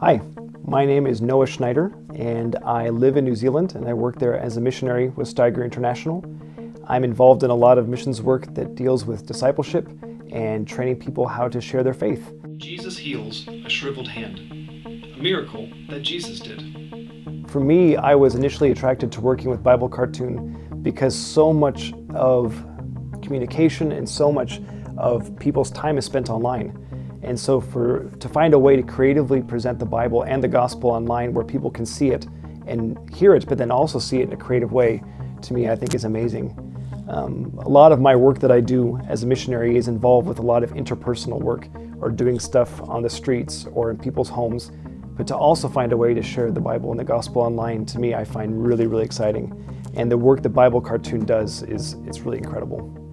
Hi, my name is Noah Schneider, and I live in New Zealand and I work there as a missionary with Steiger International. I'm involved in a lot of missions work that deals with discipleship and training people how to share their faith. Jesus heals a shriveled hand, a miracle that Jesus did. For me, I was initially attracted to working with Bible Cartoon because so much of communication and so much of people's time is spent online. And so for to find a way to creatively present the Bible and the gospel online where people can see it and hear it, but then also see it in a creative way, to me, I think is amazing. Um, a lot of my work that I do as a missionary is involved with a lot of interpersonal work or doing stuff on the streets or in people's homes. But to also find a way to share the Bible and the gospel online, to me, I find really, really exciting. And the work that Bible Cartoon does is it's really incredible.